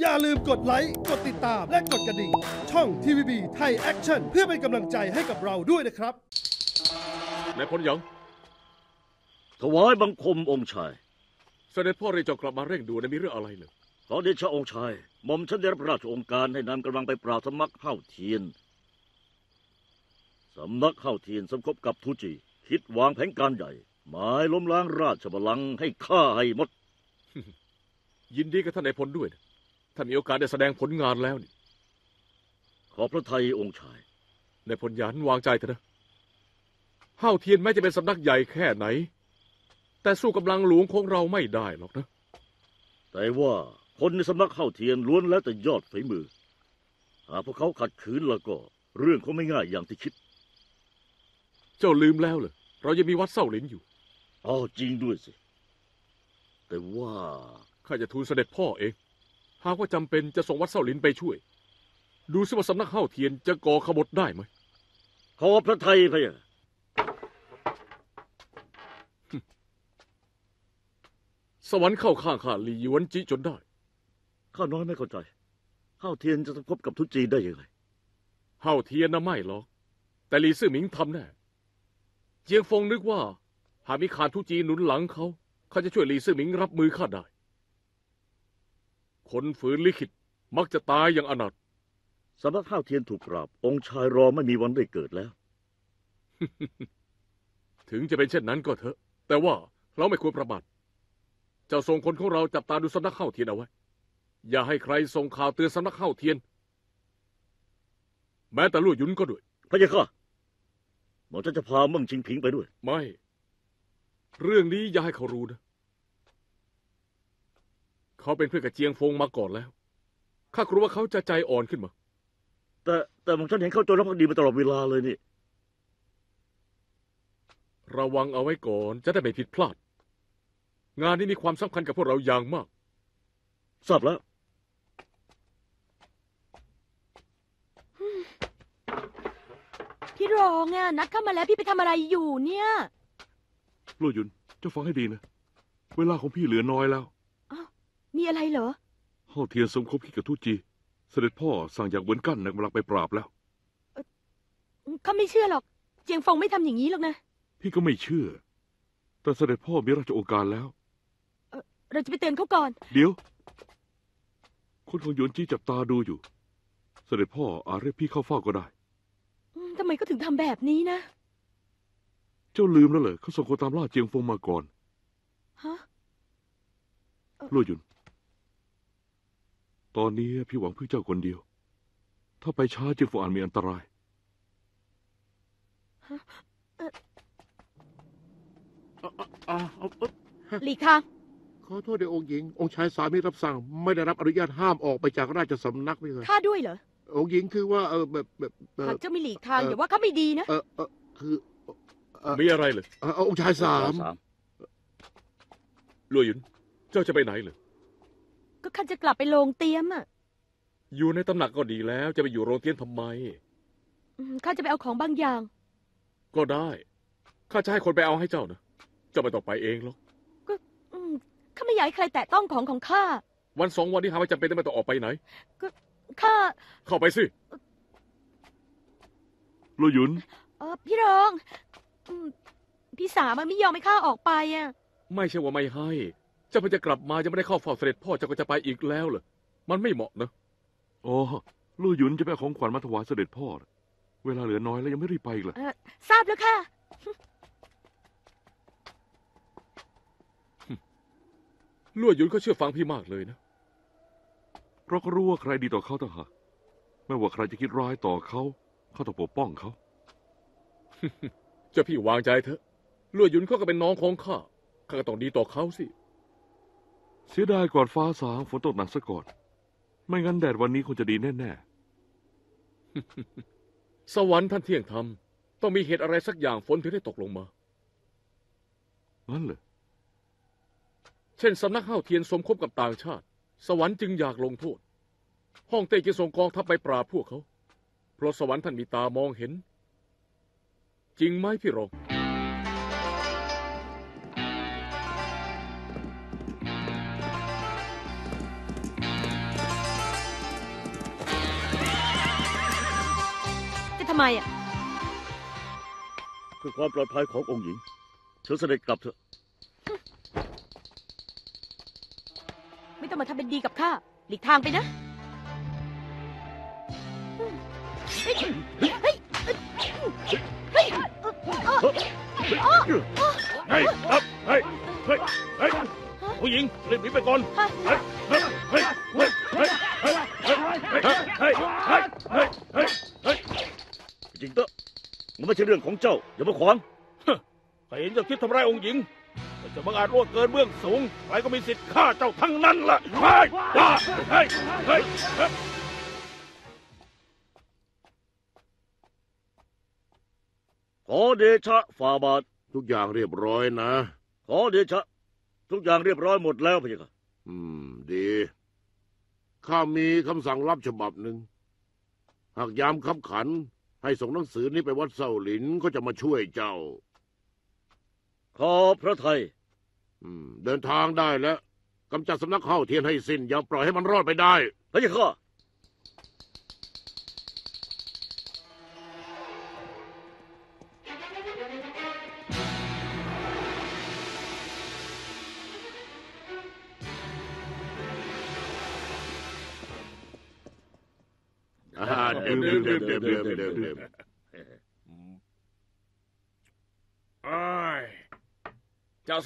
อย่าลืมกดไลค์ กดติดตามและกดกระดิ่ง ช่อง TVB Thai Action เพื่อเป็นกำลังใจให้กับเราด้วยนะครับ นายพลหยังถวายบังคมองค์ชาย เสด็จพ่อเรียกเจ้ากลับมาเร่งด่วนนะมีเรื่องอะไรเลยขอเดชะองค์ชายหม่อมฉันได้รับพระราชโองการให้นำกำลังไปปราบสำนักเข้าเทียนสำนักเข้าเทียนสมคบกับทุจี คิดวางแผนการใหญ่ หมายล้มล้างราชบัลลังก์ให้ฆ่าให้หมด ยินดีกับท่านนายพลด้วยนะ ท่านมีโอกาสได้แสดงผลงานแล้วนี่ขอพระทัยองค์ชายนายพลหยันวางใจเถอะนะห้าวเทียนแม้จะเป็นสำนักใหญ่แค่ไหน แต่สู้กำลังหลวงของเราไม่ได้หรอกนะ แต่ว่าคนในสำนักเข้าเทียนล้วนแล้วแต่ยอดฝีมือ หากพวกเขาขัดขืนแล้วก็ เรื่องคงไม่ง่ายอย่างที่คิด เจ้าลืมแล้วเหรอเรายังมีวัดเส้าหลินอยู่เอาจริงด้วยสิ แต่ว่า ข้าจะทูลเสด็จพ่อเอง หากว่าจำเป็นจะส่งวัดเส้าหลินไปช่วย ดูสิว่าสำนักข้าวเทียนจะก่อขบฏได้ไหมขอพระทัยพะยะสวรรค์เข้าข้างข้าหลีหยวนจิจนได้ ข้าน้อยไม่เข้าใจเข้าเทียนจะสมคบกับทุจีได้ยังไงเฮาเทียนนะไม่หรอก แต่หลีซื่อหมิงทำแน่เจียงฟงนึกว่า หากมีขานทุจีหนุนหลังเขา เขาจะช่วยหลีซื่อหมิงรับมือข้าได้ คนฝืนลิขิตมักจะตายอย่างอนาถสำนักข้าวเทียนถูกปราบ องค์ชายรอไม่มีวันได้เกิดแล้ว ถึงจะเป็นเช่นนั้นก็เถอะ แต่ว่าเราไม่ควรประมาทเจ้าส่งคนของเราจับตาดูสำนักข้าวเทียนเอาไว้ อย่าให้ใครส่งข่าวเตือนสำนักข้าวเทียน แม้แต่ลู่หยุนก็ด้วยพะยะค่ะหมอจะจะพาเมิ่งชิงผิงไปด้วย ไม่ เรื่องนี้อย่าให้เขารู้นะ เขาเป็นเพื่อนกับเจียงฟงมาก่อนแล้ว ข้ากลัวว่าเขาจะใจอ่อนขึ้นมา แต่แต่หมอฉันเห็นเขาจนรับพักดีมาตลอดเวลาเลยนี่ ระวังเอาไว้ก่อนจะได้ไม่ผิดพลาด งานนี้มีความสำคัญกับพวกเราอย่างมาก ทราบแล้ว พี่รองอะนัดเข้ามาแล้วพี่ไปทำอะไรอยู่เนี่ย ลู่หยุนเจ้าฟังให้ดีนะ เวลาของพี่เหลือน้อยแล้ว มีอะไรเหรอ เฮาเทียนสมคบคิดกับทุจี เสด็จพ่อสั่งอย่างเหมือนกันนะกำลังไปปราบแล้ว เขาไม่เชื่อหรอก เจียงฟงไม่ทำอย่างนี้หรอกนะ พี่ก็ไม่เชื่อ แต่เสด็จพ่อมีราชโองการแล้ว เราจะไปเตือนเขาก่อน เดี๋ยว คนของหยวนจี้จับตาดูอยู่ เสด็จพ่ออาจเรียกพี่เข้าเฝ้าก็ได้ อืมทำไมเขาถึงทำแบบนี้นะ เจ้าลืมแล้วเหรอเขาส่งคนตามล่าเจียงฟงมาก่อนฮะ ลู่หยุน ตอนนี้พี่หวังเพื่อเจ้าคนเดียว ถ้าไปช้าเจียงฟงอาจมีอันตราย อ่าเอาเอ้ยหลีกทาง ขอโทษด้วยองค์หญิง องค์ชายสามีรับสั่ง ไม่ได้รับอนุญาตห้ามออกไปจากราชสำนักไม่เลยข้าด้วยเหรอ องค์หญิงคือว่าเออแบบแบบเออหากเจ้าไม่หลีกทางเอ่ออย่าว่าเขาไม่ดีนะ เออเออคือเออมีอะไรเลยเออองค์ชายสามลู่หยุน เจ้าจะไปไหนเลย ก็ข้าจะกลับไปโรงเตรียมอะ อยู่ในตำหนักก็ดีแล้ว จะไปอยู่โรงเตียนทำไม อืมข้าจะไปเอาของบางอย่าง ก็ได้ ข้าจะให้คนไปเอาให้เจ้านะเจ้าไม่ต้องไปเองหรอกอืมข้าไม่อยากให้ใครแตะต้องของของข้า วันสองวันนี้หาไม่จำเป็นต้องไม่ต้องออกไปไหน ข้า เข้าไปสิ ลู่หยุน เออพี่รองอืมพี่สามันไม่ยอมให้ข้าออกไปอะ ไม่ใช่ว่าไม่ให้ เจ้าเพิ่งจะกลับมายังไม่ได้เข้าเฝ้าเสด็จพ่อเจ้าก็จะไปอีกแล้วเหรอ มันไม่เหมาะนะ อ๋อลู่หยุนจะไปเอาของขวัญมาถวายเสด็จพ่อน่ะเวลาเหลือน้อยแล้วยังไม่รีบไปอีกเหรอ เออทราบแล้วค่ะ ลั่วหยุนเขาเชื่อฟังพี่มากเลยนะเพราะเขารู้ว่าใครดีต่อเขาต่างหากไม่ว่าใครจะคิดร้ายต่อเขาเขาต้องปกป้องเขา เจ้าพี่วางใจเถอะ ลั่วหยุนเขาก็เป็นน้องของข้า ข้าก็ต้องดีต่อเขาสิ เสียดายก่อนฟ้าสางฝนตกหนักซะก่อน ไม่งั้นแดดวันนี้คงจะดีแน่สวรรค์ท่านเที่ยงธรรมต้องมีเหตุอะไรสักอย่างฝนถึงได้ตกลงมาๆงั้นเหรอ เช่นสำนักข้าวเทียนสมคบกับต่างชาติ สวรรค์จึงอยากลงโทษ ห้องเต้จึงส่งกองทัพไปปราบพวกเขา เพราะสวรรค์ท่านมีตามองเห็น จริงไหมพี่รอง ไมอะ เพื่อความปลอดภัยขององค์หญิง เชิญเสด็จกลับเถอะ ไม่ต้องมาทำเป็นดีกับข้า หลีกทางไปนะเฮ้ยเฮ้ยเฮ้ยเฮ้ยเฮ้ยครับเฮ้ยเฮ้ยเฮ้ยผู้หญิงรีบหนีไปก่อนฮะเฮ้ยเฮ้ยเฮ้ยเฮ้ยเฮ้ยเฮ้ยเฮ้ย จริงเตอะมันไม่ใช่เรื่องของเจ้า อย่ามาขวางใครเห็นจะคิดทำร้ายองค์หญิงแต่จะบังอาจล่วงเกินเบื้องสูงใครก็มีสิทธิ์ฆ่าเจ้าทั้งนั้นล่ะเฮ้ยเฮ้ยเฮ้ยเฮ้ยขอเดชะฝ่าบาท ทุกอย่างเรียบร้อยนะ ขอเดชะ ทุกอย่างเรียบร้อยหมดแล้วพะยะค่ะอืม ดี ข้ามีคำสั่งลับฉบับหนึ่ง หากยามคับขัน ให้ส่งหนังสือนี้ไปวัดเซาหลินก็จะมาช่วยเจ้า ขอพระไทย อืม เดินทางได้แล้วกำจัดสำนักเข้าเทียนให้สิ้น อย่าปล่อยให้มันรอดไปได้ พระยะค่ะอ่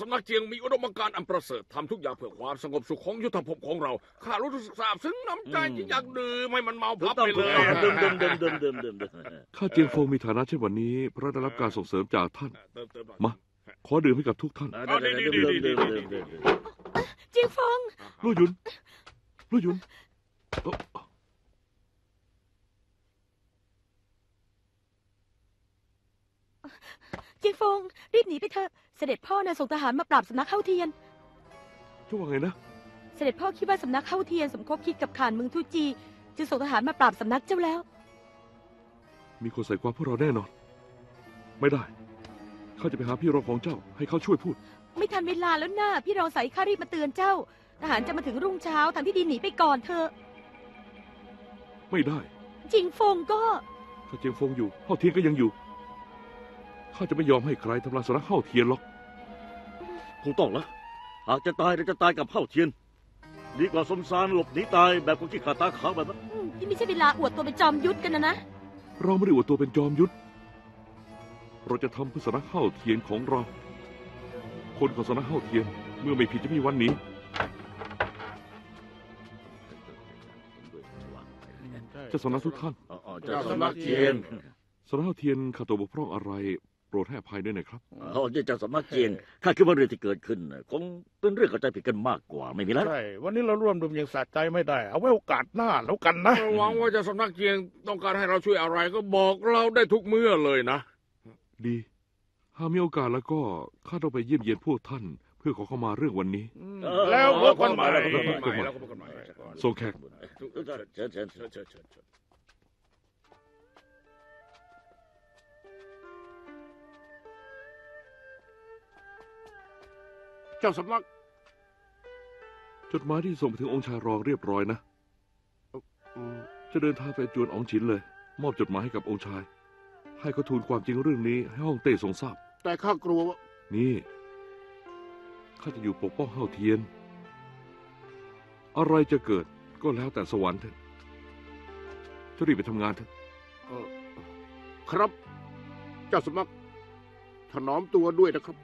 สำนักเจียงมีอุดมการณ์อันประเสริฐทำทุกอย่างเพื่อความสงบสุขของยุทธภพของเรา ข้ารู้สึกซาบซึ้งน้ำใจอืมที่อยากดื่มให้มันเมาพถูลักบต้องไปถูเลกย ต้องเดิมเดิมเดิมเดิมเดิมเดิมเดิมข้าเจียงฟงมีฐานะเช่นวันนี้ เพราะได้รับการส่งเสริมจากท่านเติมเติมหน่อยมา ขอดื่มให้กับทุกท่านเดิมเดิมเดิมเดิมเดิมเดิมเดิมจิงฟงลู่หยุนลู่หยุนเอ้า จิงฟง รีบหนีไปเถอะ เสด็จพ่อน่ะส่งทหารมาปราบสำนักเข้าเทียน เจ้าว่าไงนะ เสด็จพ่อคิดว่าสำนักเข้าเทียนสมคบคิดกับข่านเมืองทุจี จึงส่งทหารมาปราบสำนักเจ้าแล้ว มีคนใส่ความพวกเราแน่นอน ไม่ได้ ข้าจะไปหาพี่รองของเจ้า ให้เขาช่วยพูด ไม่ทันเวลาแล้วนะพี่รองใส่ข้ารีบมาเตือนเจ้า ทหารจะมาถึงรุ่งเช้าทางที่ดีหนีไปก่อนเถอะไม่ได้ จิงฟงก็ข้าเจียงฟงอยู่เฮาเทียนก็ยังอยู่ ข้าจะไม่ยอมให้ใครทำลายสำนักเฮาเทียนหรอกถูกต้องแล้วหากจะตายเราจะตายกับเผ่าเทียน ดีกว่าสมสารหลบหนีตายแบบคนที่ขาดตาขาวแบบนั้นอืมนี่ไม่ใช่เวลาอวดตัวเป็นจอมยุทธกันนะนะ เราไม่ได้อวดตัวเป็นจอมยุทธ เราจะทำเพื่อสำนักเฮาเทียนของเรา คนของสำนักเฮาเทียนเมื่อไม่ผิดจะมีวันหนี้ เจ้าสำนักทุกท่าน อ๋อเจ้าสำนักเทียน สำนักเฮาเทียนขาดตัวบกพร่องอะไรโป รดให้อภัยด้วยนะครับอ๋อเจ้าสำนักเทียนข้าคิดว่าเรื่องที่เกิดขึ้นน่ะคงเป็นเรื่องเข้าใจผิดกันมากกว่าไม่มีแล้ว ใช่วันนี้เราร่วมดื่มอย่างสะใจไม่ได้ เอาไว้โอกาสหน้าแล้วกันนะ หวังว่าเจะสำนักเจียงต้องการให้เราช่วยอะไรก็บอกเราได้ทุกเมื่อเลยนะ ดี หากมีโอกาสแล้วก็ข้าต้องไปเยี่ยมเยียนพวกท่าน เพื่อขอเข้ามาเรื่องวันนี้ เออแล้วพบกันใหม่ แล้วก็พบกันใหม่แล้วก็พบกันใหม่ส่งแขก เชิญเชิญเชิญเชิญ จ้าสำนัก จดหมายที่ส่งไปถึงองค์ชายรองเรียบร้อยนะอืมจะเดินทางไปจวนอองฉินเลย มอบจดหมายให้กับองค์ชาย ให้เขาทูลความจริงเรื่องนี้ให้ฮ่องเต้ทรงทราบ แต่ข้ากลัวว่านี่ข้าจะอยู่ปกป้องเฮาเทียน อะไรจะเกิดก็แล้วแต่สวรรค์เถอะจะรีบไปทำงานเถอะเอ่อครับ เจ้าสำนักถนอมตัวด้วยนะครับ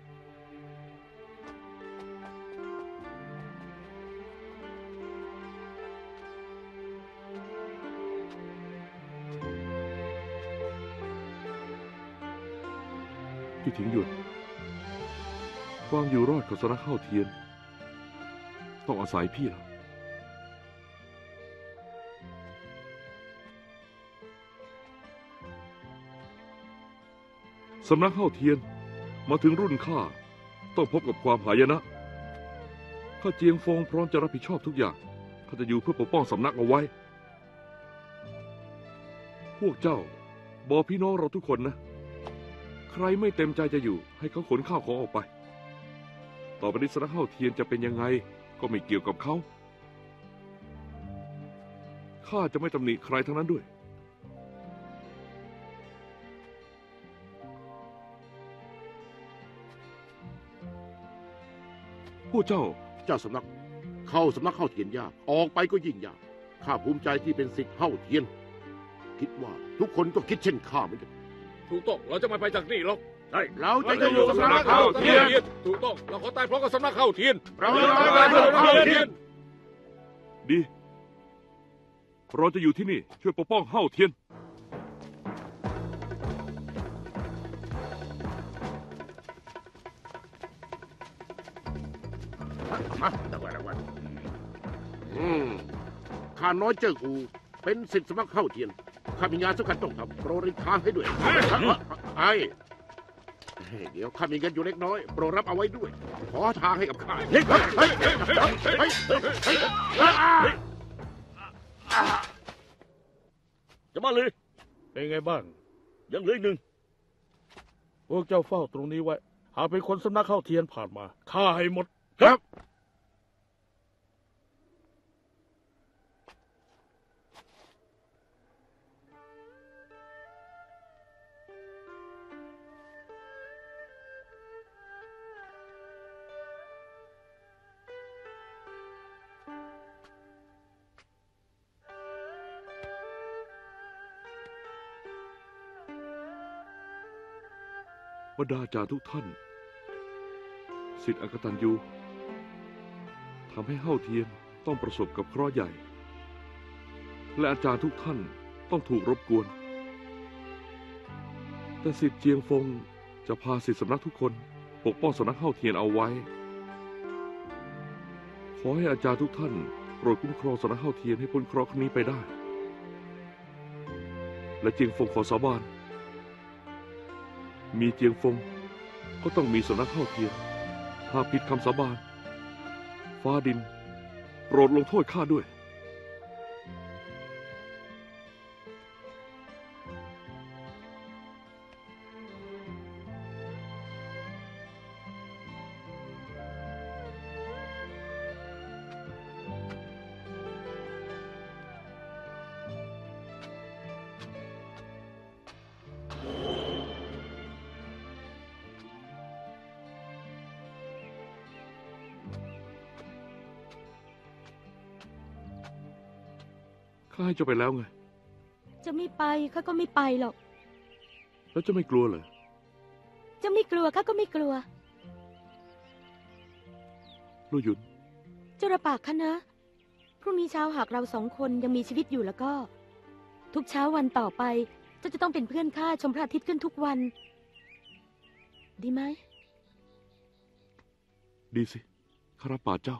พี่ถิงหยวนความอยู่รอดของสำนักข้าวเทียน ต้องอาศัยพี่แล้วสำนักข้าวเทียนมาถึงรุ่นข้าต้องพบกับความหายนะข้าเจียงฟงพร้อมจะรับผิดชอบทุกอย่างข้าจะอยู่เพื่อปกป้องสำนักเอาไว้ พวกเจ้าบอกพี่น้องเราทุกคนนะ ใครไม่เต็มใจจะอยู่ ให้เขาขนข้าวของออกไป ต่อไปนี้สนักเข้าเทียนจะเป็นยังไง ก็ไม่เกี่ยวกับเขาข้าจะไม่ตำหนิใครทั้งนั้นด้วย ผู้เจ้าเจ้าสำนัก เข้าสำนักเข้าเทียนยาก ออกไปก็ยิ่งยาก ข้าภูมิใจที่เป็นสิทธิ์เข้าเทียน คิดว่าทุกคนก็คิดเช่นข้าเหมือนกัน ถูกต้องเราจะไม่ไปจากนี่หรอกใช่เราจะอยู่สำนักเข้าเทียนถูกต้องเราขอตายพร้อมกับสำนักเข้าเทียน เราจะตายพร้อมกับสำนักเข้าเทียนดีเราจะอยู่ที่นี่ช่วยปกป้องเฮาเทียนมาดักไว้ดักไว้อืมข้าน้อยเจ้าอูเป็นสิทธิ์สมัครเข้าเทียน ข้ามีงานสำคัญต้องทำโปรดริบทางให้ด้วยไอ้เดี๋ยวข้ามีเงินอยู่เล็กน้อยโปรดรับเอาไว้ด้วย ขอทางให้กับข้าเฮ้ยเฮ้ยเฮ้ยเฮ้ยเฮ้ยเฮ้ยอ่าจะมาเลยเป็นไงบ้าง ยังเหลืออีกหนึ่งพวกเจ้าเฝ้าตรงนี้ไว้ หากเป็นคนสำนักเข้าเทียนผ่านมาฆ่าให้หมดครับ บรรดาจารย์ทุกท่านสิทธิอักตันยูทำให้เฮาเทียนต้องประสบกับเคราะห์ใหญ่ และอาจารย์ทุกท่านต้องถูกรบกวน แต่สิทธิเจียงฟงจะพาสิทธิสำนักทุกคนปกป้องสำนักเฮาเทียนเอาไว้ ขอให้อาจารย์ทุกท่านโปรดคุ้มครองสำนักเฮาเทียนให้พ้นเคราะห์ครั้งนี้ไปได้ และเจียงฟงขอสาบาน มีเจียงฟง ก็ต้องมีสำนักเข้าเทียนหากผิดคำสาบาน ฟ้าดิน โปรดลงโทษข้าด้วย ให้เจ้าไปแล้วไง จะไม่ไปข้าก็ไม่ไปหรอก แล้วเจะไม่กลัวเหรอจะไม่กลัวข้าก็ไม่กลัว ลู่หยุน เจ้าระปากข้านะ พรุ่งนี้เช้าหากเราสองคนยังมีชีวิตอยู่แล้วก็ ทุกเช้าวันต่อไปเจ้าจะต้องเป็นเพื่อนข้าชมพระอาทิตย์ขึ้นทุกวัน ดีไหม ดีสิข้ารับปากเจ้า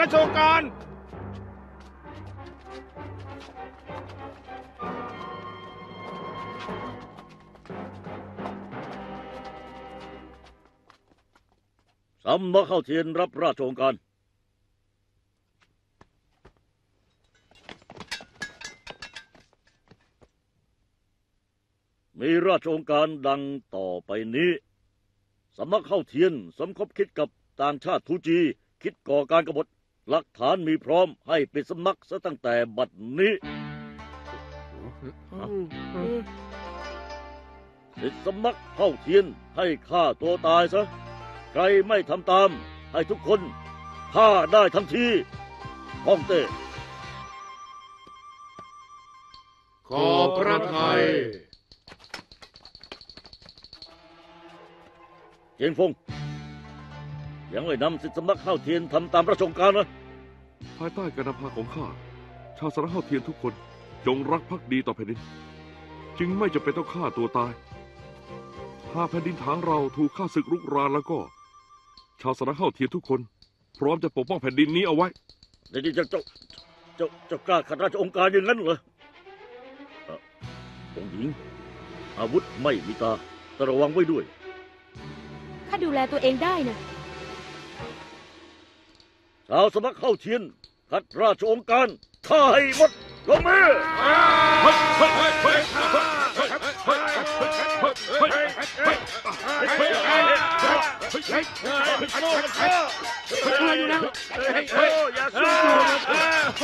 นะโชการสำนักเข้าเทียนรับราชโองการ มีราชโองการดังต่อไปนี้สำนักเข้าเทียนสมคบคิดกับต่างชาติทูจี คิดก่อการกบฏ หลักฐานมีพร้อมให้ปิดสำนักซะตั้งแต่บัดนี้สิทธิสำนักเข้าเทียนให้ฆ่าตัวตายซะ ใครไม่ทำตาม ให้ทุกคนฆ่าได้ทันทีฮ่องเต้ขอบพระทัยเจียงฟงยังไม่นำสิทธิสำนักเข้าเทียนทำตามประสงค์การนะ ภายใต้การนำพาของข้า ชาวสำนักเฮาเทียนทุกคนจงรักภักดีต่อแผ่นดิน จึงไม่จำเป็นต้องฆ่าตัวตาย หากแผ่นดินทางเราถูกฆ่าศึกรุกรานแล้วก็ ชาวสำนักเฮาเทียนทุกคน พร้อมจะปกป้องแผ่นดินนี้เอาไว้เดี๋ยวนี้เจ้าเจ้าเจ้าเจ้ากล้าขัดราชองค์การอย่างนั้นเหรอเอ่อองค์หญิง อาวุธไม่มีตาแต่ระวังไว้ด้วย ข้าดูแลตัวเองได้นะ ชาวสำนักเข้าเทียน ขัดราชองค์การไทยหหมดลงมือ อ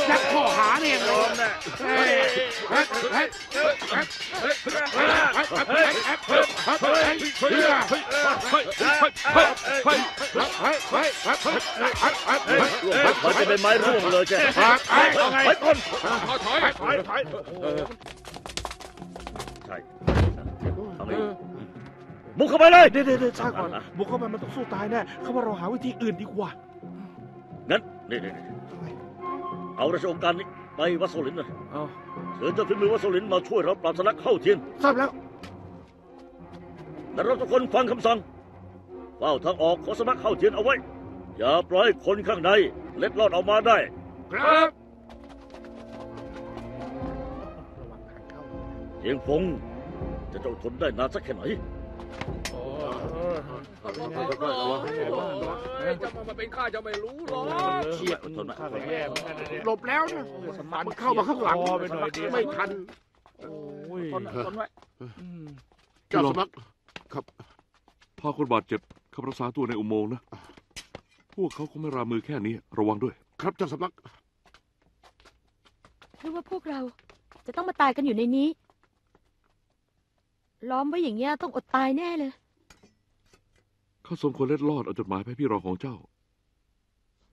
ยู่ผู้หาเนี่ยโดนมันจะเป็นไม้ร่วงเลยแกถอยถอยถอยถอย ใช่เอาไงบุกเข้าไปเลย เดี๋ยวเดี๋ยวเดี๋ยวช้าก่อนบุกเข้าไปมันต้องสู้ตายแน่เขาว่าเราหาวิธีอื่นดีกว่า งั้นนี่นี่เอาราชองค์การนี้ไปวัดโซลินหน่อยเอาเชิญเจ้าฝีมือวัดโซลินมาช่วยเราปราบสำนักเข้าเทียนทราบแล้วแต่เราทุกคนฟังคำสั่งเฝ้าทางออกของสำนักเข้าเทียนเอาไว้ อย่าปล่อยคนข้างในเล็ดลอดออกมาได้ ครับ ยงฟง จะต้องทนได้นานสักแค่ไหนจะมาเป็นข้าจะไม่รู้หรอกเชี่ยอดทนไหมข้าก็แย่เหมือนกันนะเนี่ยหลบแล้วนะสมานมันเข้ามาข้างหลังไม่ทันโอ้ยทนทนไว้อืมเจ้าสมัครพาคนบาดเจ็บเข้ารักษาตัวในอุโมงค์นะ พวกเขาคงไม่รามือแค่นี้ ระวังด้วย ครับเจ้าสำนักหรือว่าพวกเราจะต้องมาตายกันอยู่ในนี้ ล้อมไว้อย่างเงี้ยต้องอดตายแน่เลย เขาสมควรเล็ดลอดเอาจดหมายไปให้พี่รองของเจ้า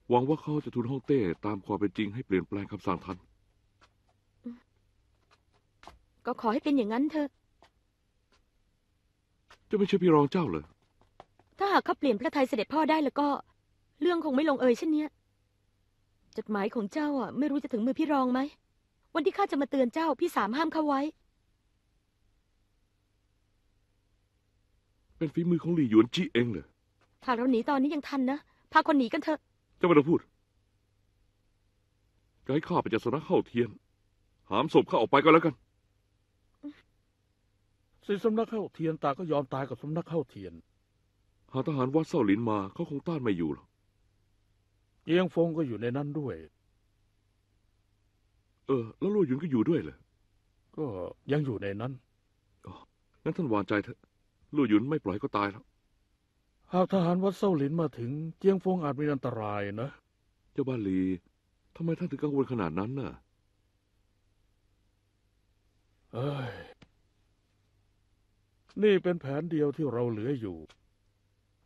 หวังว่าเขาจะทูลฮ่องเต้ตามความเป็นจริงให้เปลี่ยนแปลงคำสั่งทัน ก็ขอให้เป็นอย่างนั้นเถอะ จะไม่ใช่พี่รองเจ้าเลย ถ้าหากเขาเปลี่ยนพระทัยเสด็จพ่อได้แล้วก็ เรื่องคงไม่ลงเอยเช่นเนี้ย จดหมายของเจ้าอะไม่รู้จะถึงมือพี่รองไหม วันที่ข้าจะมาเตือนเจ้าพี่สามห้ามเขาไว้ เป็นฝีมือของหลี่หยวนจี้เองเลยหากเราหนีตอนนี้ยังทันนะ พาคนหนีกันเถอะเจ้าไม่ต้องพูดจะให้ข้าไปจัดสำนักเข้าเทียน หามศพข้าออกไปก็แล้วกันสิสำนักเข้าเทียนตาก็ยอมตายกับสำนักเข้าเทียน หากทหารวัดเส้าหลินมาเขาคงต้านไม่อยู่หรอก เยียงฟงก็อยู่ในนั้นด้วย เออ แล้วลู่หยุนก็อยู่ด้วยเลยก็ยังอยู่ในนั้น งั้นท่านวางใจเถอะ ลู่หยุนไม่ปล่อยให้เขาตายแล้วหากทหารวัดเส้าหลินมาถึง เจียงฟงอาจมีอันตรายนะ เจ้าบ้านลีทำไมท่านถึงกังวลขนาดนั้นน่ะเอ้ย นี่เป็นแผนเดียวที่เราเหลืออยู่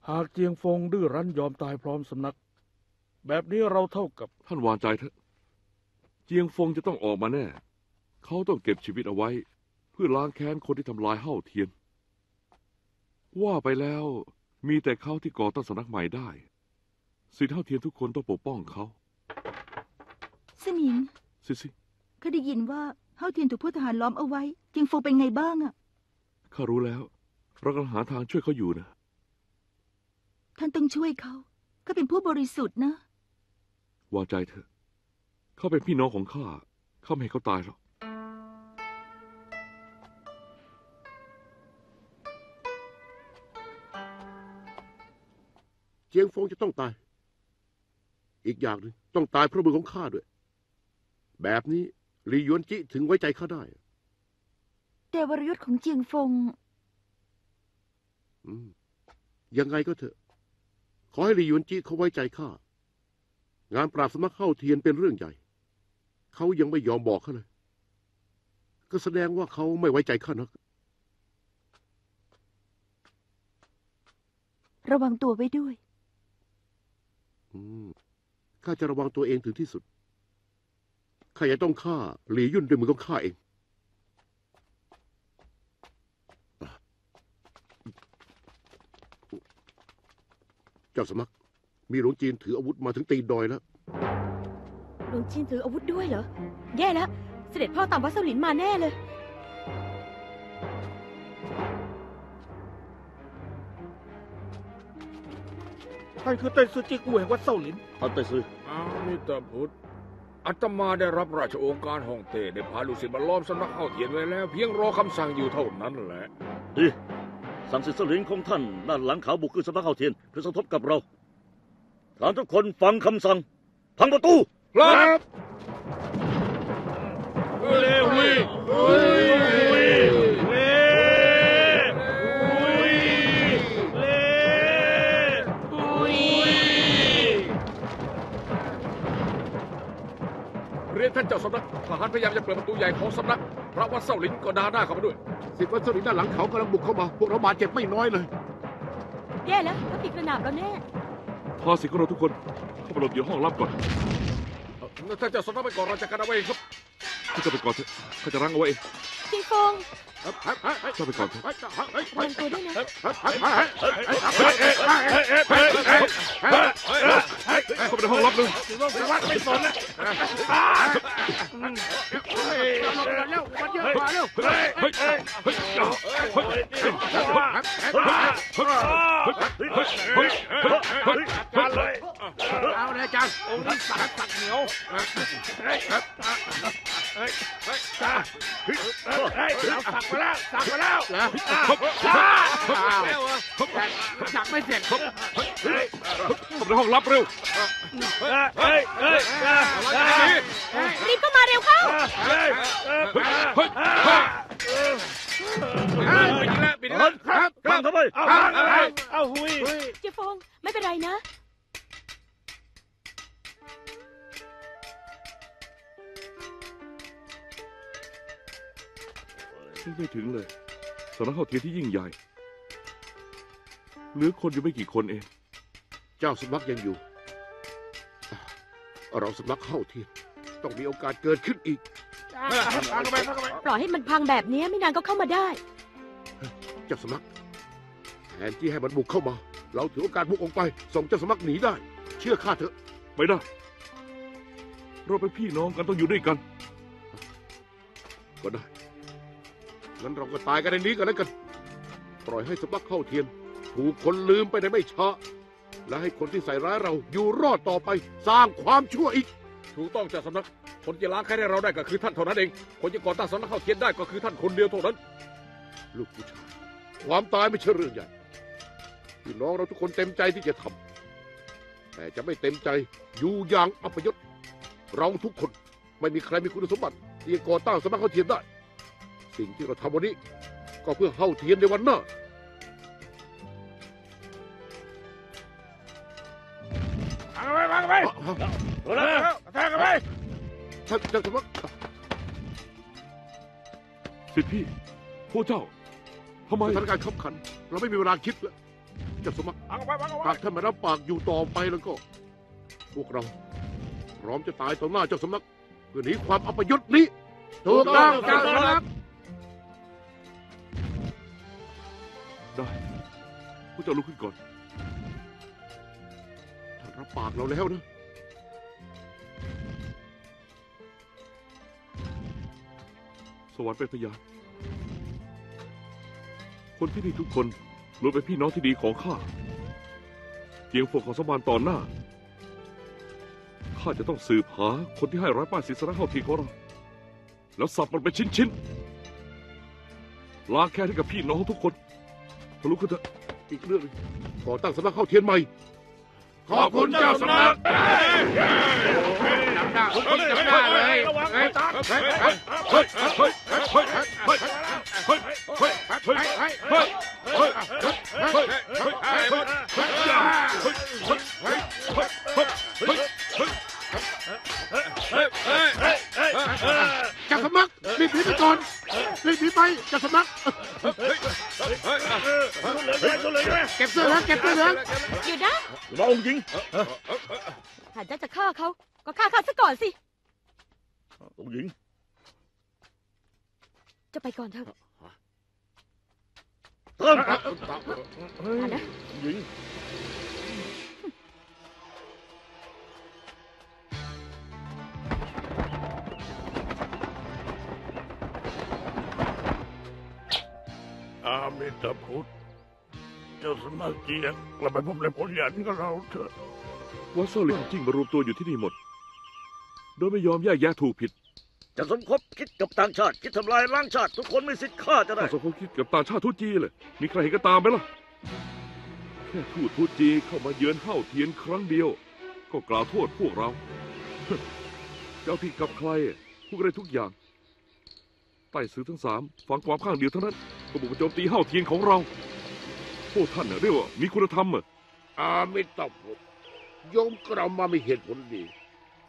หากเจียงฟงดื้อรั้นยอมตายพร้อมสำนัก แบบนี้เราเท่ากับท่านวางใจเถอะ เจียงฟงจะต้องออกมาแน่ เขาต้องเก็บชีวิตเอาไว้ เพื่อล้างแค้นคนที่ทำลายเฮ่าเทียน ว่าไปแล้ว มีแต่เขาที่ก่อตั้งสำนักใหม่ได้สิทธิเฮ่าเทียนทุกคนต้องปกป้องเขาสนิงสิสิข้าได้ยินว่าเฮาเทียนถูกพวกทหารล้อมเอาไว้ จิงโฟเป็นไงบ้างอะข้ารู้แล้วเรากำลังหาทางช่วยเขาอยู่นะ ท่านต้องช่วยเขาเขาเป็นผู้บริสุทธิ์นะ วางใจเถอะ เขาเป็นพี่น้องของข้า ข้าไม่ให้เขาตายหรอก เจียงฟงจะต้องตาย อีกอย่างหนึ่งต้องตายเพราะมือของข้าด้วย แบบนี้หลีหยวนจิถึงไว้ใจข้าได้ แต่วรยุทธ์ของเจียงฟง อืมยังไงก็เถอะ ขอให้หลีหยวนจิเขาไว้ใจข้า งานปราบสำนักเข้าเทียนเป็นเรื่องใหญ่ เขายังไม่ยอมบอกข้าเลย ก็แสดงว่าเขาไม่ไว้ใจข้านัก ระวังตัวไว้ด้วย อืมข้าจะระวังตัวเองถึงที่สุด ข้าจะต้องฆ่าหลียุ่นด้วยมือของข้าเอง เจ้าสมัคร มีหลวงจีนถืออาวุธมาถึงตีนดอยแล้ว หลวงจีนถืออาวุธด้วยเหรอ แย่แล้ว เสด็จพ่อตามวัดเสาหลินมาแน่เลยานคือเต้นซูจิกูแห่งวัดเส้าหลินท่านไต้ซืออ้าวนี่ตาพุทธอาตมาได้รับราชโองการฮ่องเต้ได้พาลูกศิษย์มาล้อมสำนักเข้าเทียนไว้แล้ว เพียงรอคำสั่งอยู่เท่านั้นแหละดีสั่งสิทธิ์สลิงของท่านด้านหลังเขาบุกขึ้นสำนักเข้าเทียนเพื่อสมทบกับเราทหารทุกคนฟังคำสั่งพังประตูครับเลหุยหุ เรียนท่านเจ้าสำนักทหารพยายามจะเปิดประตูใหญ่ของสำนักพระวัดเส้าหลินก็ดาหน้าเข้ามาด้วยสิบวัสดุด้านหลังเขากำลังบุกเข้ามา พวกเราบาดเจ็บไม่น้อยเลย แย่แล้วถ้าปีกระหนาบเราแน่พาสิทธิ์ของเราทุกคนเข้าไปหลบอยู่ห้องลับก่อนท่านเจ้าสำนักไปก่อนเราจะกันเอาไว้ครับข้าจะไปก่อนเถอะข้าจะรั้งเอาไว้เองเจียงฟง เข้าไปก่อนเถอะระวังตัวด้วยนะเข้าไปในห้องลับเลยวัดไม่สนนะแล้ววัดเยอะกว่าแล้ยเอาเลยจังองค์นี้สักสักเหนียว เฮ้ยเฮ้ยเฮ้ยจ้าเฮ้ยเราสักมาแล้วสักมาแล้วแล้วจ้าจักไม่เสร็จเข้าไปในห้องลับเร็วเฮ้ยเฮ้ยรีบเข้ามาเร็วเข้าเฮ้ยเฮ้ยไปยิงแล้วไปยิงทแล้วหารฟังเข้าไปเอาเอาหุยเจียงฟงไม่เป็นไรนะ นึกไม่ถึงเลยสำนักข้าวเทียนที่ยิ่งใหญ่เหลือคนอยู่ไม่กี่คนเอง เจ้าสำนักยังอยู่เราสำนักเข้าเทียนต้องมีโอกาสเกิดขึ้นอีกฟังเข้าไปฟังเข้าไปปล่อยให้มันพังแบบนี้ไม่นานก็เข้ามาได้ เจ้าสำนักแทนที่ให้มันบุกเข้ามา เราถือโอกาสบุกออกไป ส่งเจ้าสำนักหนีได้ เชื่อข้าเถอะไม่ได้ เราเป็นพี่น้องกันต้องอยู่ด้วยกัน ก็ได้ งั้นเราก็ตายกันในนี้กันแล้วกัน ปล่อยให้สำนักเข้าเทียน ถูกคนลืมไปในไม่ช้า และให้คนที่ใส่ร้ายเราอยู่รอดต่อไปสร้างความชั่วอีก ถูกต้องเจ้าสำนัก คนจะล้างแค้นให้เราได้ก็คือท่านเท่านั้นเอง คนจะก่อตั้งสำนักข้าวเทียนได้ก็คือท่านคนเดียวเท่านั้น ลูกผู้ชาย ความตายไม่ใช่เรื่องใหญ่ พี่น้องเราทุกคนเต็มใจที่จะทำแต่จะไม่เต็มใจอยู่อย่างอัปยศ เราทุกคนไม่มีใครมีคุณสมบัติที่จะก่อตั้งสำนักเข้าเทียนได้ สิ่งที่เราทำวันนี้ ก็เพื่อเข้าเทียนในวันหน้า ฟังเข้าไปฟังเข้าไปอะอะแล้วฟังเข้าไปท่านเจ้าสำนักสิทธิพี่พวกเจ้าทำไมสถานการณ์ขับขัน เราไม่มีเวลาคิดแล้วเจ้าสมัครฟังเข้าไปฟังเข้าไปหากท่านไม่รับปากอยู่ต่อไปแล้วก็ พวกเราพร้อมจะตายต่อหน้าเจ้าสำนักเพื่อหนีความอัปยศนี้ ถูกต้องเจ้าสำนัก ได้พวกเจ้าลุกขึ้นก่อนท่านรับปากเราแล้วนะ สวรรค์เป็นพยานคนที่นี่ทุกคนล้วนเป็นพี่น้องที่ดีของข้าเจียงฝกของสมานต่อหน้า ข้าจะต้องสืบหาคนที่ให้ร้ายป้ายศิษย์เข้าทีของเรา แล้วสับมันเป็นชิ้นๆลาแค่ให้กับพี่น้องทุกคน ทะลุขึ้นเถอะอีกเรื่องหนึงก่อตั้งสำนักเข้าเทียนใหม่ ขอบคุณเจ้าสำนักจำได้ทุกคนจำได้เลยระวังเฮ้ยตาเฮ้ยเฮ้ยเฮ้ยเฮ้ยเฮ้ยเฮ้ยเฮ้ยเฮ้ยเฮ้ยเฮ้ยเฮ้ยเฮ้ยเฮ้ยเฮ้ยเฮ้ยเฮ้ยเฮ้ยเจ้าสำนัก รีบหนีไปก่อนรีบหนีไปเจ้าสำนักตัวเหลืองตัวเหลืองเก็บเสื้อเหลืองเก็บเสื้อเหลืองอยู่นะเราองค์หญิงถ้าเจ้าจะฆ่าเขาก็ฆ่าเขาซะก่อนสิ องค์หญิง จะไปก่อนเถอะเริ่มอะนะองค์หญิง มิตรพุทธเจ้าสมัเจียงกลับไปพบในผลหยันกับเราเถอะว่าโซลิงจิ้งมารวมตัวอยู่ที่นี่หมด โดยไม่ยอมแยกแยะถูกผิดจะสมคบคิดกับต่างชาติ คิดทำลายล้างชาติ ทุกคนไม่สิทธิ์ฆ่าจะได้ถ้าสมคบคิดกับต่างชาติทุจีเลยมีใครเห็นก็ตามไปล่ะ แค่ทูตทุจีเข้ามาเยือนเฮ้าเทียนครั้งเดียว ก็กล่าวโทษพวกเราเจ้าผิดกับใครพวกอะไรทุกอย่าง ใต้ซื้อทั้งสามฝังความข้างเดียวเท่านั้น ก็บุกโจมตีเฮาเทียนของเรา พวกท่านน่ะเรียกว่ามีคุณธรรมอะอาไม่ต้องพูดโยมกล่าวมาไม่เหตุผลดี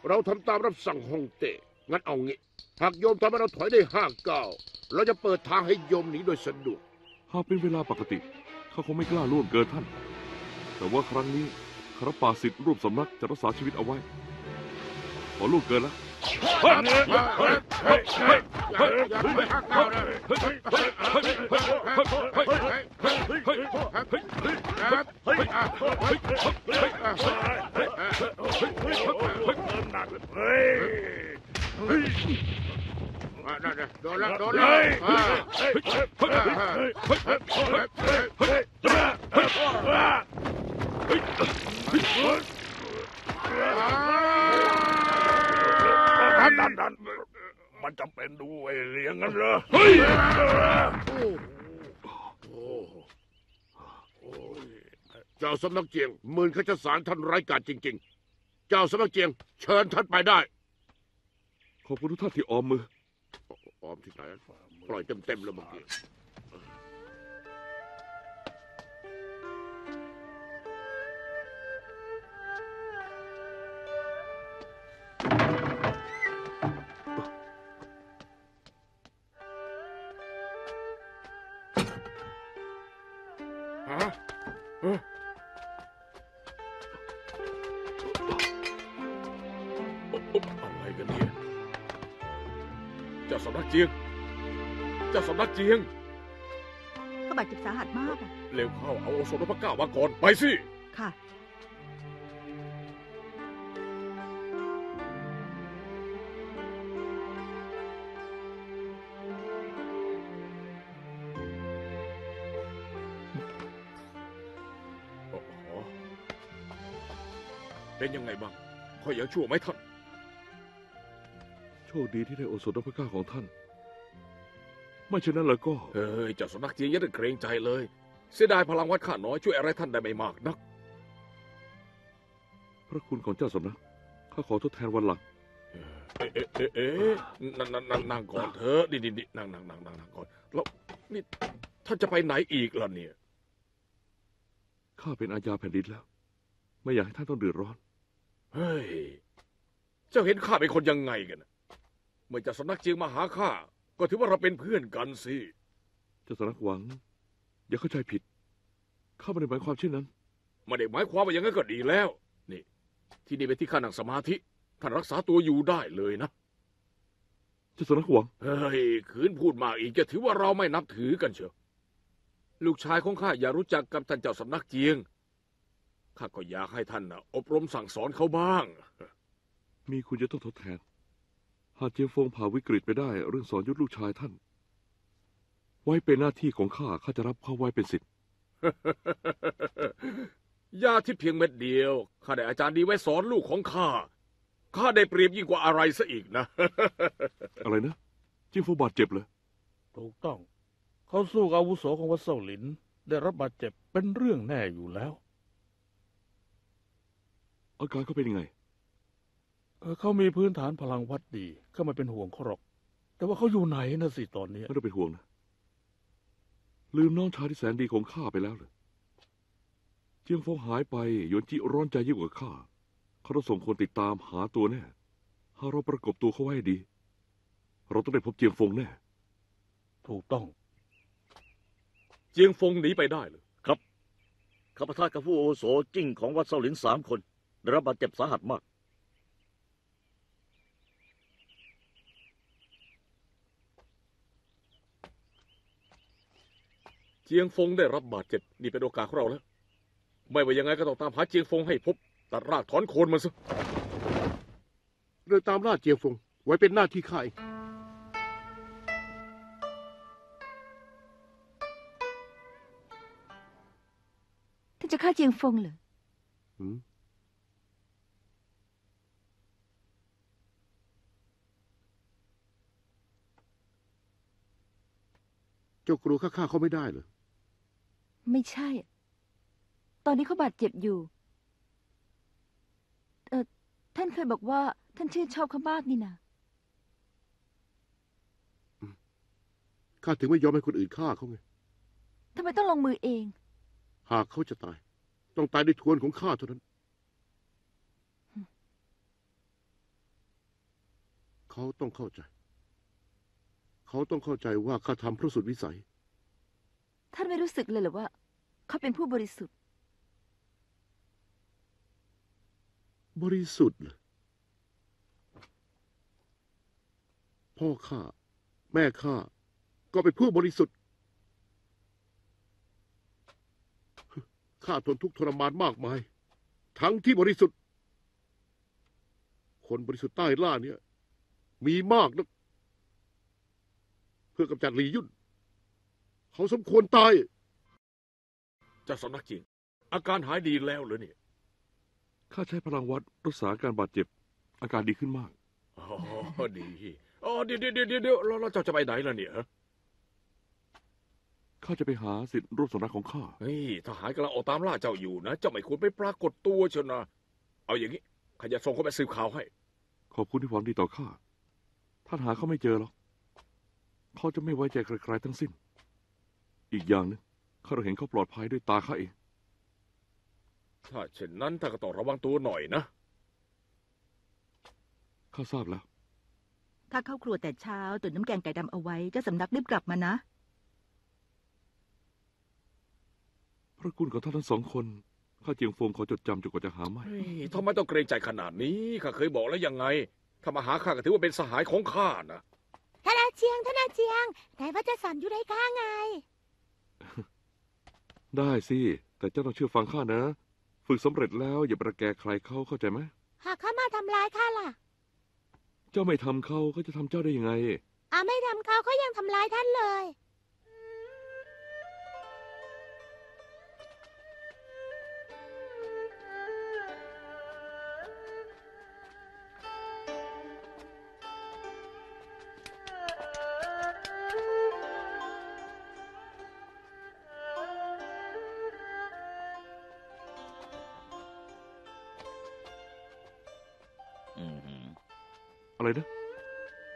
เราทำตามรับสั่งฮองเต้งั้นเอางี้ หากโยมทำให้เราถอยได้ห้าก้าวเราจะเปิดทางให้โยมหนีโดยสะดวก หากเป็นเวลาปกติข้าคงไม่กล้าล่วงเกินท่าน แต่ว่าครั้งนี้คารปาสิทธิ์รูปสำนักจะรักษาชีวิตเอาไว้ ขอล่วงเกินแล้ว Ah! นั่นนันนั่นมันจำเป็นด้วยเลี้ยงกันเหรอเฮ้ยเจ้าสำนักเจียงหมื่นขจสารท่านไร้กาจจริง ๆ เจ้าสำนักเจียง เชิญท่านไปได้ ขอบคุณทุกท่านที่ออมมือออมที่ไหนปล่อยเต็มๆแลยเมื่อกี้ อ้ออะไรกันเนี่ยเจ้าสำนักเจียงเจ้าสำนักเจียงก็บาดเจ็บสาหัสมากอะเร็วเข้าเอาโอสถนพเก้ามาก่อนไปสิ ค่ะ เป็นยังไงบ้างค่อยยังชั่วไหมท่าน โชคดีที่ได้โอสถนพเก้าของท่าน ไม่เช่นนั้นแล้วก็ เฮ้ยเจ้าสำนักเจียงอยังได้เกรงใจเลย เสียดายพลังวัดข้าน้อยช่วยอะไรท่านได้ไม่มากนัก พระคุณของเจ้าสำนักข้าขอทดแทนวันหลังเอ๊ะเอ๊ะเอ๊ะเอ๊ะนั่งนั่งนั่งนั่งก่อนเถอะนี่นี่นี่นั่งนั่งนั่งนั่งนั่งก่อน แล้วนี่ท่านจะไปไหนอีกล่ะเนี่ย ข้าเป็นอาญาแผ่นดินแล้ว ไม่อยากให้ท่านต้องเดือดร้อน เฮ้ย เจ้าเห็นข้าเป็นคนยังไงกันน่ะเมื่อเจ้าสำนักเจียงมาหาข้า ก็ถือว่าเราเป็นเพื่อนกันสิ เจ้าสำนักหวัง อย่าเข้าใจผิด ข้าไม่ได้หมายความเช่นนั้น ไม่ได้หมายความว่าอย่างนั้นก็ดีแล้ว นี่ ที่นี่เป็นที่ข้านั่งสมาธิ ท่านรักษาตัวอยู่ได้เลยนะ เจ้าสำนักหวัง เฮ้ยขืนพูดมากอีกจะถือว่าเราไม่นับถือกันเชียว ลูกชายของข้าอย่ารู้จักกับท่านเจ้าสำนักเจียง ข้าก็อยากให้ท่านนะอบรมสั่งสอนเขาบ้าง มีคุณจะต้องทดแทน หากเจียงฟงผ่าวิกฤตไปได้ เรื่องสอนยุทธลูกชายท่าน ไว้เป็นหน้าที่ของข้าข้าจะรับเข้าไว้เป็นสิทธิ์ ยาที่เพียงเม็ดเดียวข้าได้อาจารย์ดีไว้สอนลูกของข้าข้าได้เปรียบยิ่งกว่าอะไรซะอีกนะ อะไรนะเจียงฟงบาดเจ็บเลยถูกต้อง เขาสู้กับอาวุโสของวัดเซาหลิน ได้รับบาดเจ็บเป็นเรื่องแน่อยู่แล้ว อาการเขาเป็นยังไง เออเขามีพื้นฐานพลังวัดดีข้าไม่เป็นห่วงเขาหรอก แต่ว่าเขาอยู่ไหนนะสิตอนเนี้ยไม่ต้องเป็นห่วงนะ ลืมน้องชายที่แสนดีของข้าไปแล้วเลยเจียงฟงหายไปหยวนจิร้อนใจยิ่งกว่าข้าเขาต้องส่งคนติดตามหาตัวแน่หากเราประกบตัวเขาไว้ให้ดี เราต้องได้พบเจียงฟงแน่ ถูกต้อง เจียงฟงหนีไปได้เลยข้าพเจ้ากับผู้อาวุโสจิ้งของวัดเซาหลินสามคน ได้รับบาดเจ็บสาหัสมาก เจียงฟงได้รับบาดเจ็บนี่เป็นโอกาสของเราแล้ว ไม่ว่ายังไงก็ต้องตามหาเจียงฟงให้พบ ตัดรากถอนโคนมันซะเดินตามล่าเจียงฟง ไว้เป็นหน้าที่ข้าเองท่านจะฆ่าเจียงฟงเหรอ หืม จ้ากลัวข้าฆ่าเขาไม่ได้เหรอ ไม่ใช่ ตอนนี้เขาบาดเจ็บอยู่ เออท่านเคยบอกว่า ท่านชื่นชอบเขามากนี่นะข้าถึงไม่ยอมให้คนอื่นฆ่าเขาไง ทำไมต้องลงมือเอง หากเขาจะตาย ต้องตายด้วยทวนของข้าเท่านั้น เขาต้องเข้าใจ เขาต้องเข้าใจว่าข้าทำเพราะสุดวิสัย ท่านไม่รู้สึกเลยเหรือว่า เขาเป็นผู้บริสุทธิ์ บริสุทธิ์เหรอพ่อข้าแม่ข้าก็เป็นผู้บริสุทธิ์ ข้าทนทุกข์ทรมานมากมาย ทั้งที่บริสุทธิ์ คนบริสุทธิ์ใต้ล่าเนี่ย มีมากนะเพื่อกำจัดหลียุ่น เขาสมควรตายเจ้าสำนักจริง อาการหายดีแล้วเหรอเนี่ยข้าใช้พลังวัดรักษาอาการบาดเจ็บ อาการดีขึ้นมาก อ๋อดีอ๋อเดี๋ยวเดี๋ยวเดี๋ยวเดี๋ยวแล้วแล้วเจ้าจะไปไหนล่ะเนี่ยข้าจะไปหาสิทธิ์ร่วมสำนักของข้าเฮ้ยทหารกำลังออกตามล่าเจ้าอยู่นะเจ้าไม่ควรไปปรากฏตัวเชียวนะเอาอย่างนี้ข้าจะส่งคนไปสืบข่าวให้ ขอบคุณที่หวังดีต่อข้าท่านหาเขาไม่เจอหรอก เขาจะไม่ไว้ใจใครๆทั้งสิ้น อีกอย่างหนึงข้าเราเห็นเขาปลอดภัยด้วยตาข้าเอง ถ้าเช่นนั้นท่านก็ต้องระวังตัวหน่อยนะ ข้าทราบแล้ว ถ้าเข้าครัวแต่เช้าตุ๋นน้ำแกงไก่ดำเอาไว้เจ้าสำนักรีบกลับมานะ พระคุณของท่านทั้งสองคน ข้าเจียงฟงขอจดจำจนกว่าจะหาไม่ เฮ้ยทำไมต้องเกรงใจขนาดนี้ ข้าเคยบอกแล้วยังไง ถ้ามาหาข้าก็ถือว่าเป็นสหายของข้านะท่านอา เจียงท่านอาเจียงไหนว่าจะสอนอยู่ได้ข้าไง ได้สิ แต่เจ้าต้องเชื่อฟังข้านะ ฝึกสำเร็จแล้วอย่าประแกใครเขาเข้าใจไหมหากเขามาทำร้ายข้าล่ะ เจ้าไม่ทำเขาเขาจะทำเจ้าได้ยังไง อาไม่ทำเขาเขายังทำร้ายท่านเลย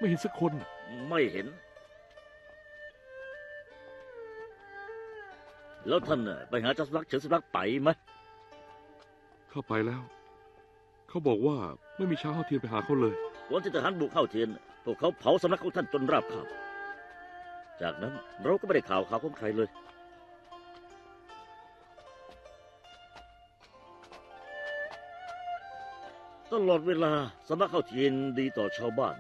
ไม่เห็นสักคนน่ะไม่เห็น แล้วท่านน่ะไปหาเจ้าสำนักเฉินสำนักไปไหมเข้าไปแล้ว เขาบอกว่าไม่มีช้างเข้าเทียนไปหาเขาเลย วันที่ทหารบุกเข้าเทียน พวกเขาเผาสำนักของท่านจนราบคาบจากนั้นเราก็ไม่ได้ข่าวข่าวของใครเลย ตลอดเวลาสำนักเข้าเทียนดีต่อชาวบ้าน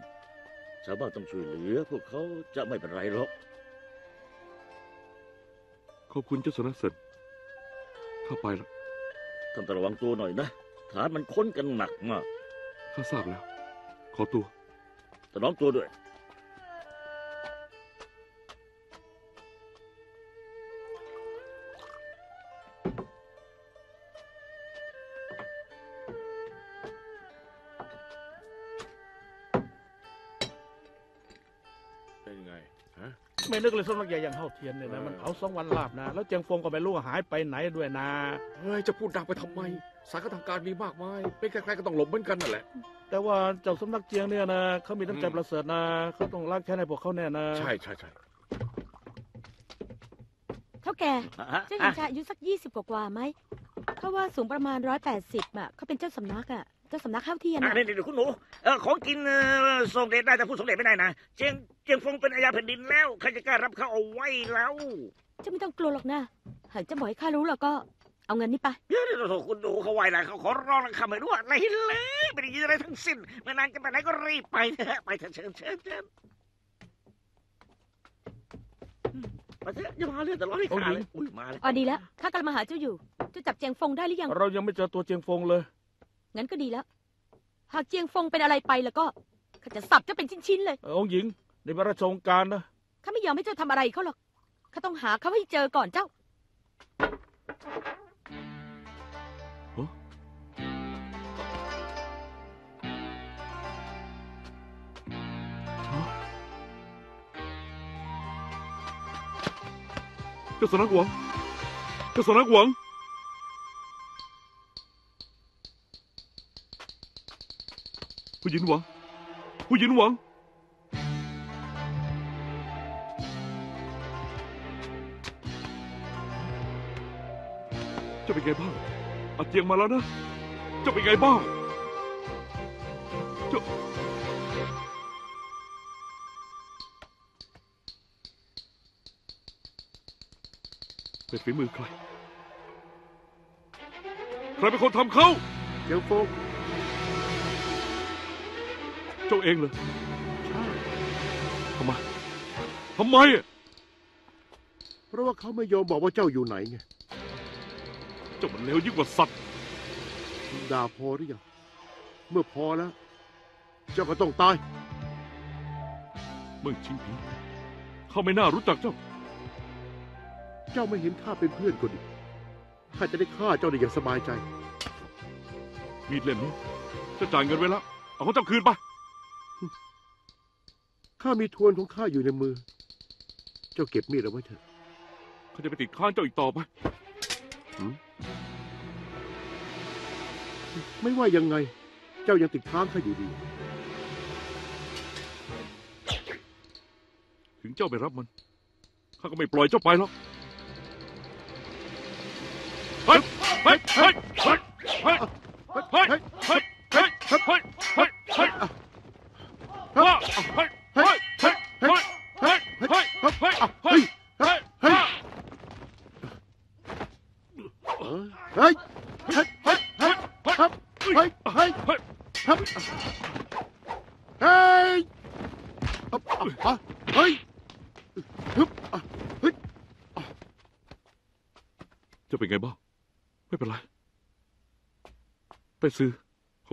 ชาวบ้านต้องช่วยเหลือ พวกเขาจะไม่เป็นไรหรอก ขอบคุณเจ้าสนักเสร็จข้าไปแล้วท่านต้องระวังตัวหน่อยนะฐานมันค้นกันหนักมากข้าทราบแล้ว ขอตัวถนอมตัวด้วย นึกเลยสำนักใหญ่อย่างเท่าเทียนเนี่ยนะมันเผาสองวันลาบนะ แล้วเจียงฟงก็ไม่รู้ว่าหายไปไหนด้วยนะ เฮ้ยจะพูดดังไปทำไม สายกทางการมีมากมายเป็นใครๆก็ต้องหลบเหมือนกันนั่นแหละ แต่ว่าเจ้าสำนักเจียงเนี่ยนะเขามีน้ำใจประเสริฐนะเขาต้องรักแค่ในพวกเขาแน่นะใช่ใช่ใช่เท่าแก่เจ้าหญิงชายอายุสักยี่สิบกว่าๆไหมเขาว่าสูงประมาณร้อยแปดสิบอะเขาเป็นเจ้าสำนักอะ จ้าสำนักข้าวเทียนอะอะนี่นี่คุณหนูเออของกินเอ่อส่งเดชได้แต่พูดส่งเดชไม่ได้นะ เจียงเจียงฟงเป็นอาญาแผ่นดินแล้วใครจะกล้ารับเขาเอาไว้แล้วเจ้าไม่ต้องกลัวหรอกนะหากเจะบอกให้ข้ารู้แล้วก็ เอาเงินนี้ไปเดี๋ยวเดี๋ยวเดี๋ยวคุณหนูเขาไหวแล้วเขาขอร้องแล้วข้าไม่รู้อะไรเลยไม่ได้ยินอะไรทั้งสิ้นไม่นานจะไปไหนก็รีบไปเถอะไปเถอะเชิญเชิญเชิญอืมไปเถอะอย่ามาเลยแต่ร้อนให้ข้าเลยอุ้ยมาเลย อ๋อดีแล้วข้ากำลังมาหาเจ้าอยู่เจ้าจับเจียงฟงได้หรือยัง เรายังไม่เจอตัวเจียงฟงเลย งั้นก็ดีแล้ว หากเจียงฟงเป็นอะไรไปแล้วก็ข้าจะสับเจ้าเป็นชิ้นๆเลย เออองค์หญิงในพระราชโองการนะ ข้าไม่ยอมให้เจ้าทำอะไรเขาหรอก ข้าต้องหาเขาให้เจอก่อนเจ้า เจ้าสนักหวัง เจ้าสนักหวัง ผู้หญิงหวัง ผู้หญิงหวัง จะเป็นไงบ้างอาเจียงมาแล้วนะ จะเป็นไงบ้างจะเป็นฝีมือใคร ใครเป็นคนทำเขา เจียงฟง เจ้าเองเลยใช่ทำไมทำไมอะเพราะว่าเขาไม่ยอมบอกว่าเจ้าอยู่ไหนไงเจ้ามันเลวยิ่งกว่าสัตว์ ด่าพอหรือยังเมื่อพอแล้ว เจ้าก็ต้องตาย เมืองชิงผิงเขาไม่น่ารู้จักเจ้า เจ้าไม่เห็นข้าเป็นเพื่อนก็ดีข้าจะได้ฆ่าเจ้าได้อย่างสบายใจ มีดเล่มนี้จะจ่ายเงินไว้แล้ว เอาของเจ้าคืนไป ข้ามีทวนของข้าอยู่ในมือ เจ้าเก็บมีดเอาไว้เถอะเขาจะไปติดค้างเจ้าอีกต่อไปไม่ว่ายังไง เจ้ายังติดค้างข้าอยู่ดี ถึงเจ้าไม่รับมัน ข้าก็ไม่ปล่อยเจ้าไปหรอกเฮ้ยเฮ้ยเฮ้ยเฮ้ยเฮ้ยเฮ้ยเฮ้ยเฮ้ยเฮ้ยเฮ้ยเฮ้ยเฮ้ย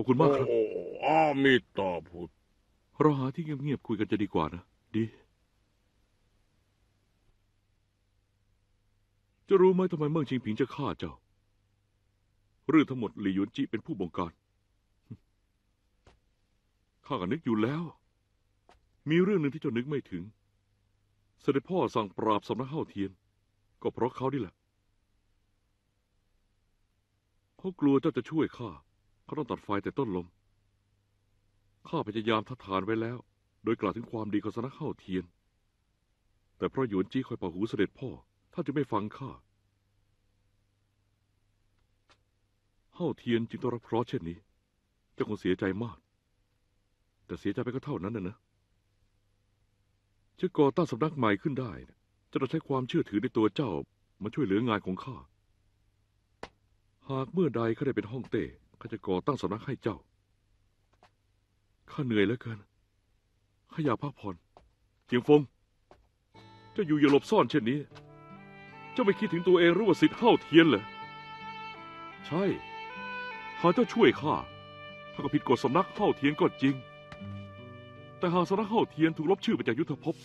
อบคุณมากครับ โอ้อามิตาพุทธเราหาที่เงียบๆคุยกันจะดีกว่านะ ดี จะรู้ไหมทำไมเมืองชิงผิงจะฆ่าเจ้า เรื่องทั้งหมดหลี่หยวนจิเป็นผู้บงการ ข้าก็นึกอยู่แล้ว มีเรื่องหนึ่งที่เจ้านึกไม่ถึง เสด็จพ่อสั่งปราบสำนักเฮาเทียน ก็เพราะเขานี่แหละเขากลัวเจ้าจะช่วยข้า เขาต้องตัดไฟแต่ต้นลม ข้าพยายามทัดทานไว้แล้ว โดยกล่าวถึงความดีของสนักเฮาเทียน แต่เพราะหยวนจี้คอยเป่าหูเสด็จพ่อท่านจะไม่ฟังข้าเฮาเทียนจึงต้องรับเคราะห์เช่นนี้ เจ้าคงเสียใจมาก แต่เสียใจไปก็เท่านั้นนะนะจะก่อตั้งสำนักใหม่ขึ้นได้จะต้องใช้ความเชื่อถือในตัวเจ้ามาช่วยเหลืองานของข้า หากเมื่อใดข้าได้เป็นห้องเต้ ข้าจะก่อตั้งสำนักให้เจ้า ข้าเหนื่อยเหลือเกิน ข้าอยากพักผ่อนเจียงฟง เจ้าอยู่อย่าหลบซ่อนเช่นนี้ เจ้าไม่คิดถึงตัวเองหรู้ว่าสิทธิ์เฮ้าเทียนเหรอ ใช่ หากเจ้าช่วยข้า ข้าก็ผิดกฎสำนักเฮ้าเทียนก็จริง แต่หากสำนักเฮ้าเทียนถูกลบชื่อไปจากยุทธภพ